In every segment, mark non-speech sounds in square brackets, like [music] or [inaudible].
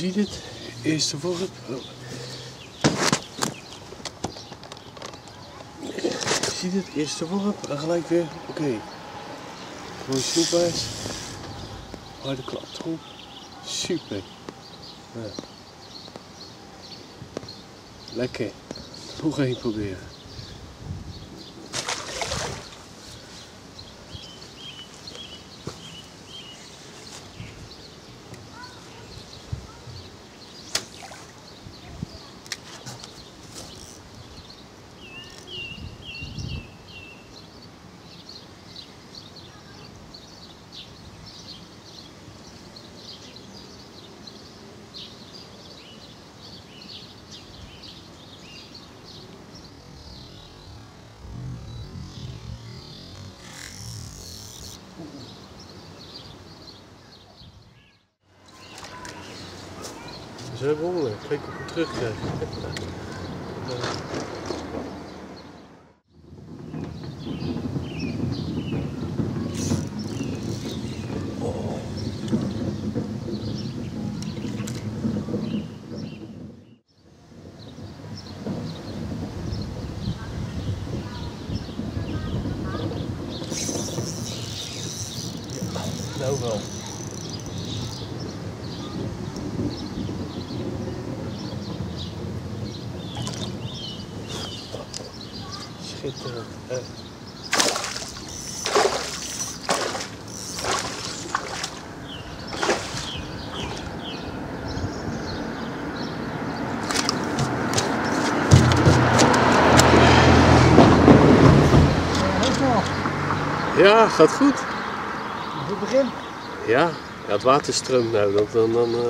ziet het. Eerste worp. Oh. Je ziet het, eerste worp en gelijk weer. Oké. Okay. Mooi snoepbaars. Harde klap erop. Super. Ja. Lekker. Nog één proberen. Ze hebben honger. Kijk of ik terugkrijg. [laughs] Ja, gaat goed. Goed begin. Ja, ja het water stroomt nou. Dan, dan, dan, uh,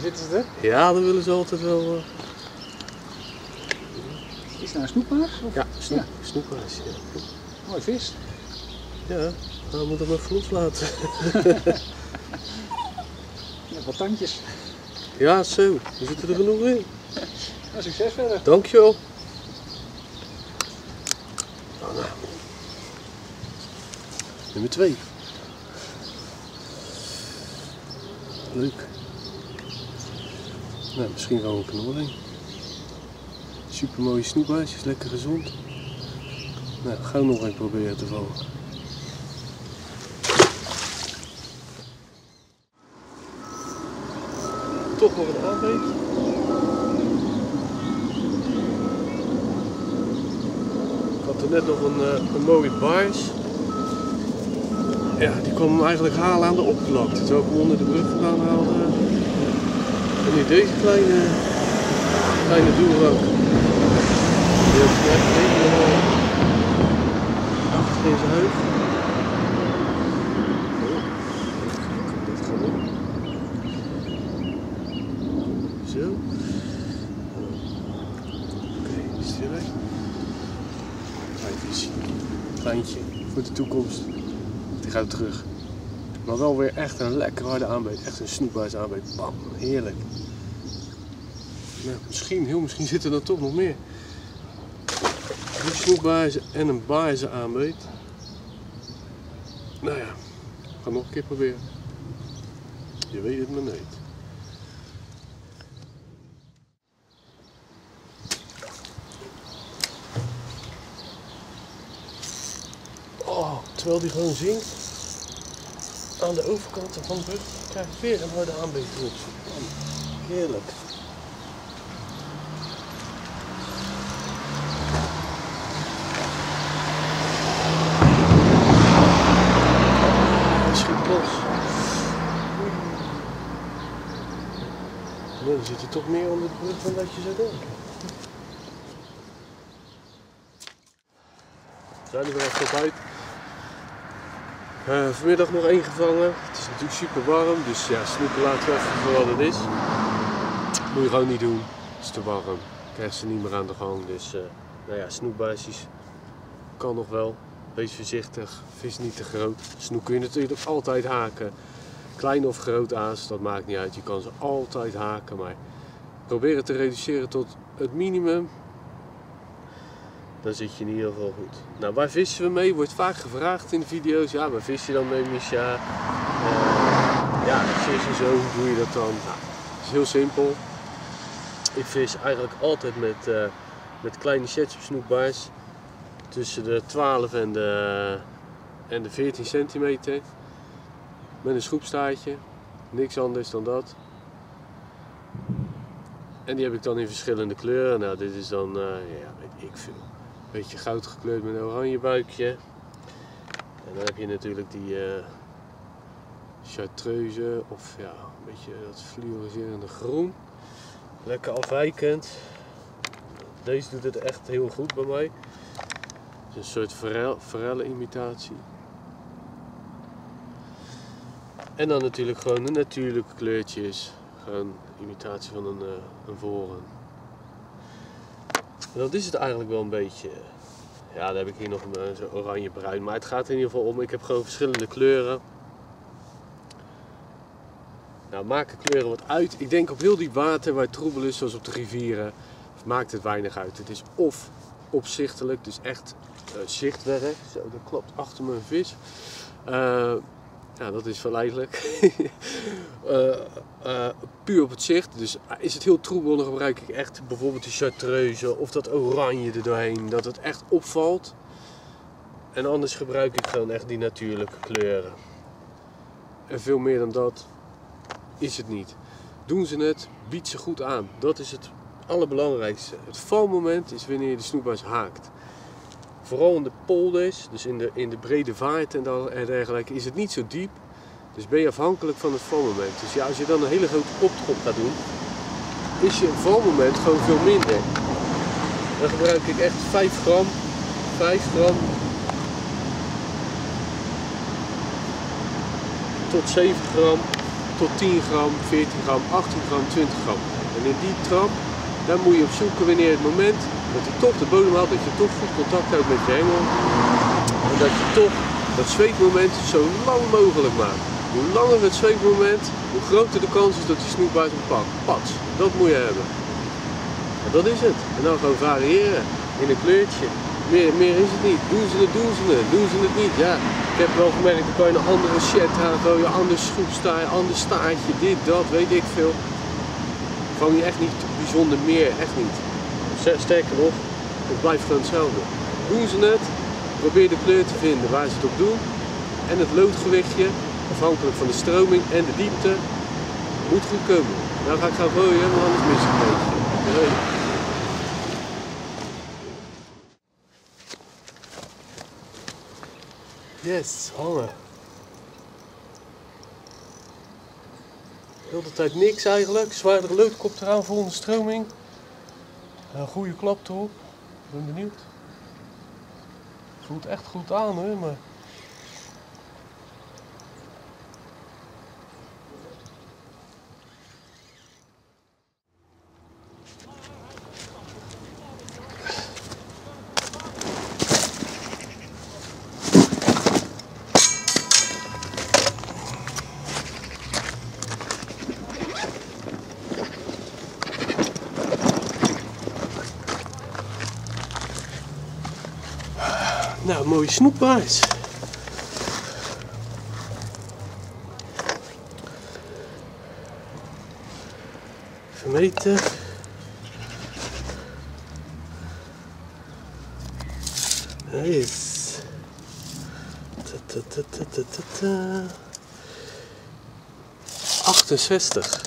Zitten ze er? ja, dan willen ze altijd wel. Uh, Is het nou een ja, snoep, Ja. Mooi vis. ja, we moeten hem even loslaten. Met [laughs] wat tandjes. Ja, zo. Er zitten er genoeg in. Nou, succes verder. Dankjewel. Oh, nou. Nummer 2. Leuk. Nou, misschien wel een knolling. Super mooie snoephuis, is lekker gezond. Nou, gauw nog een proberen te vallen. Toch nog een aanbeet. Ik had er net nog een, eh, een mooie baars. Ja, die kwam eigenlijk halen aan de oppervlakte. Terwijl ik hem onder de brug vandaan haalde. Nu deze kleine, kleine doelrak. Die heeft echt helemaal achter in zijn huid. Oh. Zo. Oké, weer weg? Klein. Kleintje. Voor de toekomst. Die gaat terug. Maar wel weer echt een lekker harde aanbeet. Echt een snoepbaars aanbeet. Bam. Heerlijk. Nou, misschien, heel misschien zitten er toch nog meer. Drie snoepbaarzen en een baarse aanbeet. Nou ja, we gaan nog een keer proberen. Je weet het maar nooit. Oh, terwijl die gewoon zingt. Aan de overkant van de brug krijg ik weer een harde erop. Heerlijk. Nee, er zit er toch meer onder de brug dan dat je zou denken. Zijn er even op uit. Eh, vanmiddag nog één gevangen. Het is natuurlijk super warm, dus ja, snoepen laten we even voor wat het is. Moet je gewoon niet doen. Het is te warm. Krijg ze niet meer aan de gang. Dus eh, nou ja, snoepbuisjes kan nog wel. Wees voorzichtig. Vis niet te groot. Snoek kun je natuurlijk altijd haken. Klein of groot aas, dat maakt niet uit. Je kan ze altijd haken, maar probeer het te reduceren tot het minimum. Dan zit je in ieder geval goed. Nou, waar vissen we mee? Wordt vaak gevraagd in de video's. Ja, waar vis je dan mee, Misha? Eh, ja, vis en zo, hoe doe je dat dan? Nou, Het is heel simpel. Ik vis eigenlijk altijd met, eh, met kleine sheds op snoekbaars. Tussen de 12 en de, en de 14 centimeter. Met een schroepstaartje. Niks anders dan dat. En die heb ik dan in verschillende kleuren. Nou, dit is dan, eh, ja, weet ik veel. Beetje goud gekleurd met een oranje buikje. En dan heb je natuurlijk die eh chartreuse of ja, een beetje dat fluoriserende groen. Lekker afwijkend. Deze doet het echt heel goed bij mij. Het is een soort forel, forelle imitatie. En dan natuurlijk gewoon de natuurlijke kleurtjes. Gewoon imitatie van een, eh, een voren. Dat is het eigenlijk wel een beetje. Ja, dan heb ik hier nog een eh, oranje-bruin. Maar het gaat in ieder geval om, ik heb gewoon verschillende kleuren. Nou, maken kleuren wat uit. Ik denk op heel diep water, waar het troebel is, zoals op de rivieren, maakt het weinig uit. Het is of opzichtelijk, dus echt eh, zichtwerk. Zo, dat klopt achter een vis. Eh, ja, dat is verleidelijk. [laughs] Eh, puur op het zicht. Dus is het heel troebel, dan gebruik ik echt bijvoorbeeld de chartreuse of dat oranje er doorheen. Dat het echt opvalt. En anders gebruik ik gewoon echt die natuurlijke kleuren. En veel meer dan dat is het niet. Doen ze het, bied ze goed aan. Dat is het allerbelangrijkste. Het valmoment is wanneer je de snoepbuis haakt. Vooral in de polders, dus in de, in de brede vaart en, dan, en dergelijke, is het niet zo diep. Dus ben je afhankelijk van het valmoment. Dus ja, als je dan een hele grote optrop gaat doen, is je valmoment gewoon veel minder. Dan gebruik ik echt 5 gram, 5 gram tot 7 gram, tot 10 gram, 14 gram, 18 gram, 20 gram. En in die trap, daar moet je op zoeken wanneer het moment dat hij toch de bodem haalt, dat je toch goed contact houdt met je hengel. En dat je toch dat zweetmoment zo lang mogelijk maakt. Hoe langer het zweetmoment, hoe groter de kans is dat die snoep buiten pakt. Pats, dat moet je hebben. En dat is het. En dan gewoon variëren in een kleurtje. Meer, meer is het niet. Doen ze het, doen ze het. Doen ze het niet, ja. Ik heb wel gemerkt, dan kan je een andere shit aangooien, ander schroepstaai, ander staartje, dit, dat, weet ik veel. Vang je echt niet bijzonder meer, echt niet. Sterker nog, het blijft gewoon hetzelfde. Doen ze het, probeer de kleur te vinden waar ze het op doen. En het loodgewichtje, afhankelijk van de stroming en de diepte, moet goed komen. Nou ga ik gaan gooien, want anders mis ik. Doei. Yes, hangen. Heel de tijd niks eigenlijk. Zwaardere loodkop eraan, volgende stroming. Een goede klap erop. Ik ben benieuwd. Het voelt echt goed aan hoor, maar... Nou, mooie snoepbaars. Even meten. Ta, ta, ta, ta, ta. 68.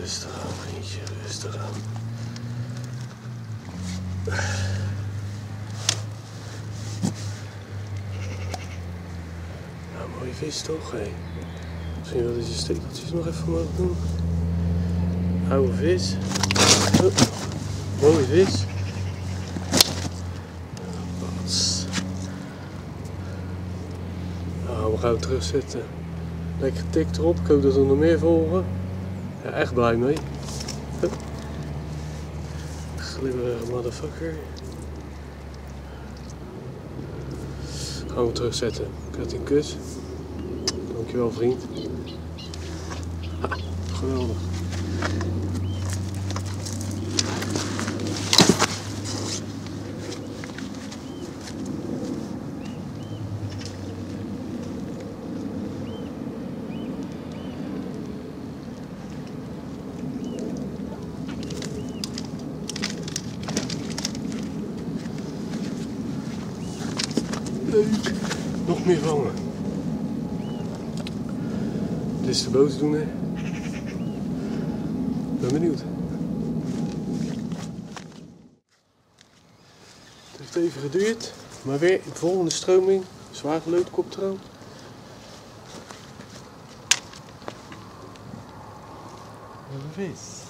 Rustig aan, vriendje, rustig aan. Ja, mooie vis toch, hé. Misschien wil deze stekeltjes nog even omhoog doen. Oude vis. Oh, mooie vis. Nou, we gaan terugzetten. Lekker getikt erop. Ik hoop dat er nog meer volgen. Ja, echt blij mee. Glibberige motherfucker. Gaan we terugzetten. Ik had een kus. Dankjewel vriend. Geweldig. Nog meer vangen. Dit is de boosdoener. Ben benieuwd. Het heeft even geduurd, maar weer in volgende stroming. Zwaar gelood koptroom. Een vis.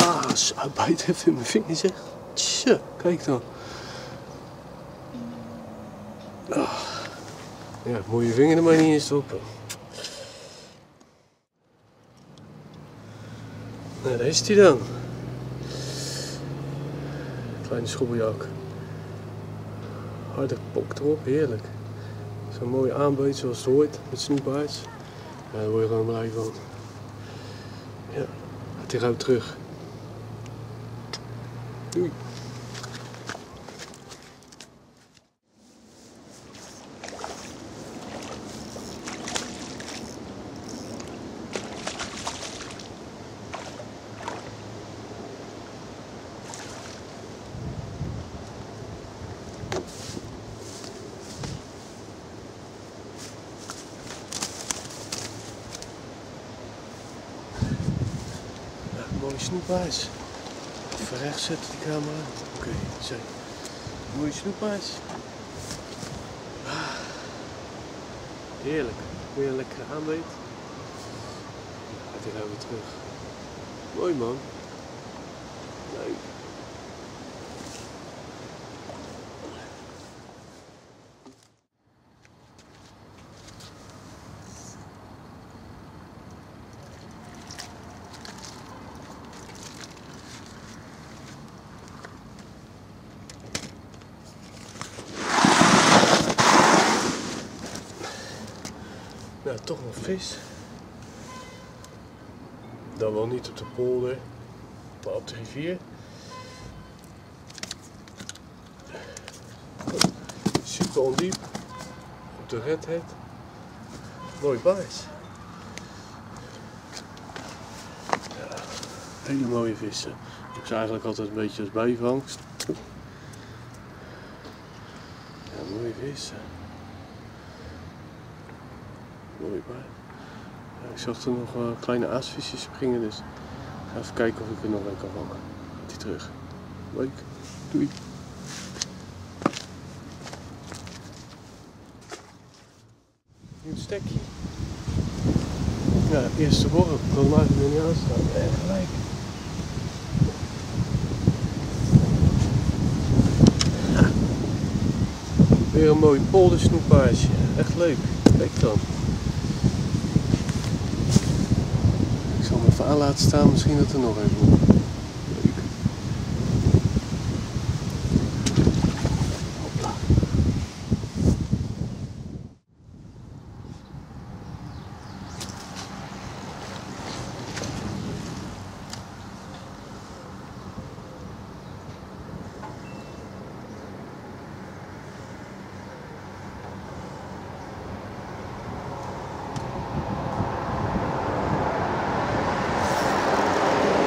Ah, zo, hij bijt even in mijn vinger zeg. Tje, kijk dan. Ah. Ja, mooie vinger er maar niet in stoppen. Nou, daar is hij dan. Kleine schobbeljak. Harde pok erop, heerlijk. Zo'n mooie aanbeet zoals het hoort, met snoepbaars. Daar word je gewoon blij van. Ja, gaat hij gauw terug. Doei. Mooi snoephuis. Even rechts zetten die camera. Oké, zo. Mooie snoephuis. Ah, Heerlijk. Weer een lekkere aanbeet. Hij weer terug. Mooi man. Leuk. Nou, toch nog vis. Dan wel niet op de polder, maar op de rivier. Super ondiep. Op de redhead. Mooi baars. Ja, hele mooie vissen. Ik heb eigenlijk altijd een beetje als bijvangst. Ja, mooie vissen. Mooi ik zag er nog kleine aasvisjes springen, dus ik ga even kijken of ik er nog een kan vangen. Gaat hij terug. Leuk. Doei. Nieuw stekje. Ja, eerste worp. Ik kon eigenlijk nog niet aanstaan. En gelijk. Weer een mooi poldersnoepaasje. Echt leuk. Kijk dan. Zal hem even aan laten staan, misschien dat er nog even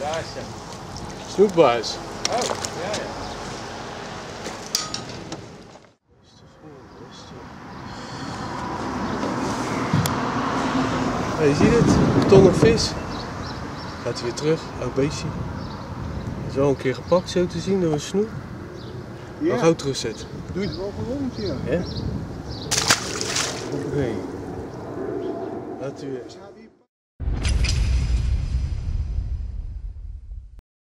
braasje. Snoepbaars. Oh, ja ja. Ja, je ziet het, ton of vis. Gaat hij weer terug, oud beestje. Is wel een keer gepakt zo te zien door een snoep. Maar gauw terugzetten. Doei. Wel gewond, ja. Ja? Oké. U weer. Staat